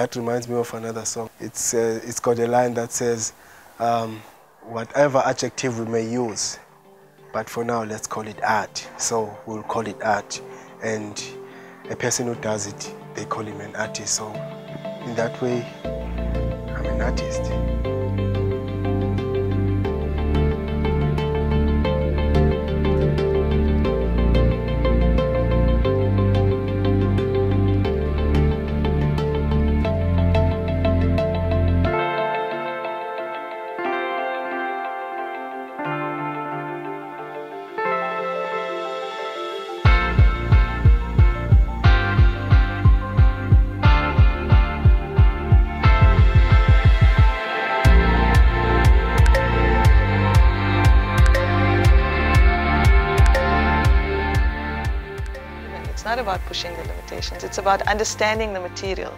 that reminds me of another song. It's, uh, it's got a line that says, um, whatever adjective we may use, but for now let's call it art. So we'll call it art. And a person who does it, they call him an artist. So in that way, I'm an artist. It's not about pushing the limitations, it's about understanding the material.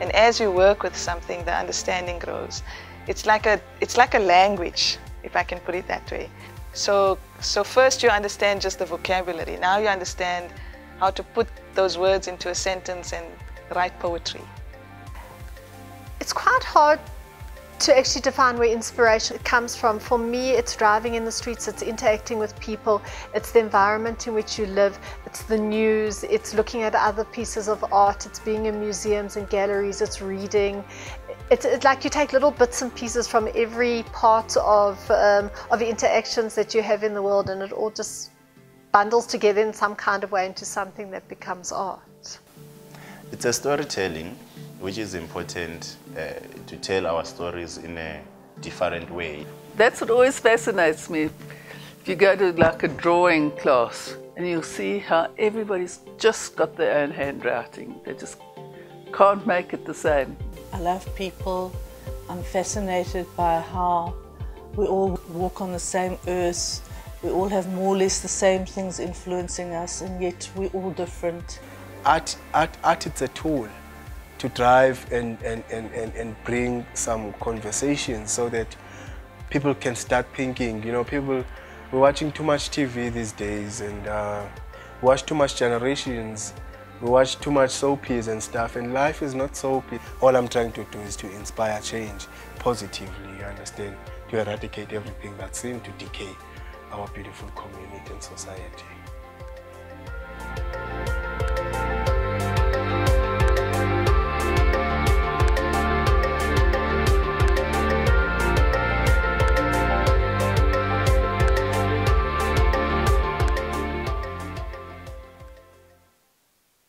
And as you work with something, the understanding grows. It's like a, it's like a language, if I can put it that way. So, so first you understand just the vocabulary. Now you understand how to put those words into a sentence and write poetry. It's quite hard to actually define where inspiration comes from. For me, it's driving in the streets, it's interacting with people, it's the environment in which you live, it's the news, it's looking at other pieces of art, it's being in museums and galleries, it's reading. It's, it's like you take little bits and pieces from every part of, um, of the interactions that you have in the world, and it all just bundles together in some kind of way into something that becomes art. It's a storytelling which is important uh, to tell our stories in a different way. That's what always fascinates me. If you go to like a drawing class and you'll see how everybody's just got their own handwriting. They just can't make it the same. I love people. I'm fascinated by how we all walk on the same earth. We all have more or less the same things influencing us, and yet we're all different. Art, art, art is a tool to drive and, and, and, and, and bring some conversation so that people can start thinking. You know, people, we're watching too much TV these days and uh, watch too much generations. We watch too much soapies and stuff, and life is not soapy. All I'm trying to do is to inspire change positively, you understand, to eradicate everything that seems to decay our beautiful community and society.